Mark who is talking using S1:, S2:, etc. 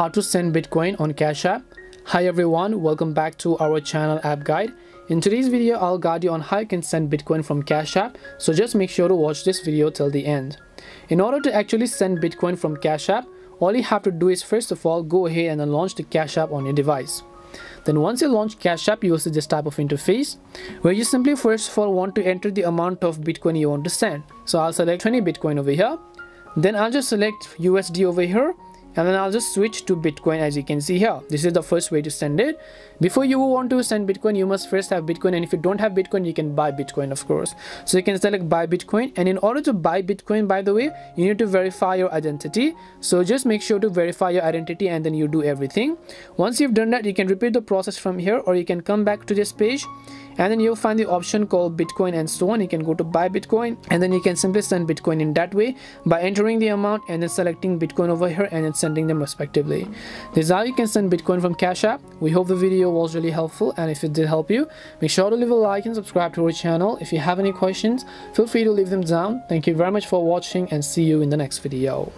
S1: how to send Bitcoin on Cash App. Hi everyone, welcome back to our channel App Guide. In today's video, I'll guide you on how you can send Bitcoin from Cash App, so just make sure to watch this video till the end. In order to actually send Bitcoin from Cash App, all you have to do is first of all go ahead and launch the Cash App on your device. Then once you launch Cash App, you will see this type of interface where you simply first of all want to enter the amount of Bitcoin you want to send. So I'll select 20 Bitcoin over here. Then I'll just select USD over here and then I'll just switch to Bitcoin as you can see here. This is the first way to send it. Before you want to send Bitcoin, you must first have Bitcoin and if you don't have Bitcoin, you can buy Bitcoin of course. So you can select buy Bitcoin and in order to buy Bitcoin, by the way, you need to verify your identity. So just make sure to verify your identity and then you do everything. Once you've done that, you can repeat the process from here or you can come back to this page and then you'll find the option called bitcoin and so on you can go to buy bitcoin and then you can simply send bitcoin in that way by entering the amount and then selecting bitcoin over here and then sending them respectively. This is how you can send bitcoin from cash app. We hope the video was really helpful and if it did help you make sure to leave a like and subscribe to our channel. If you have any questions feel free to leave them down. Thank you very much for watching and see you in the next video